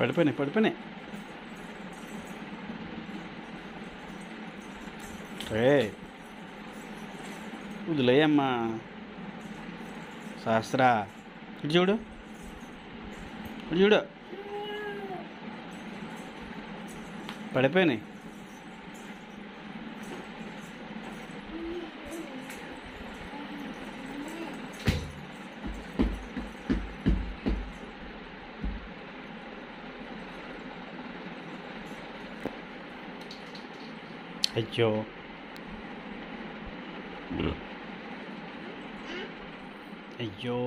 పడిపోయినాయి పడిపోయినాయి. రే వదిలేయమ్మా. శాస్త్ర ఇటు చూడు. ఇటు చూడు. పడిపోయినాయి. അയ്യോ അയ്യോ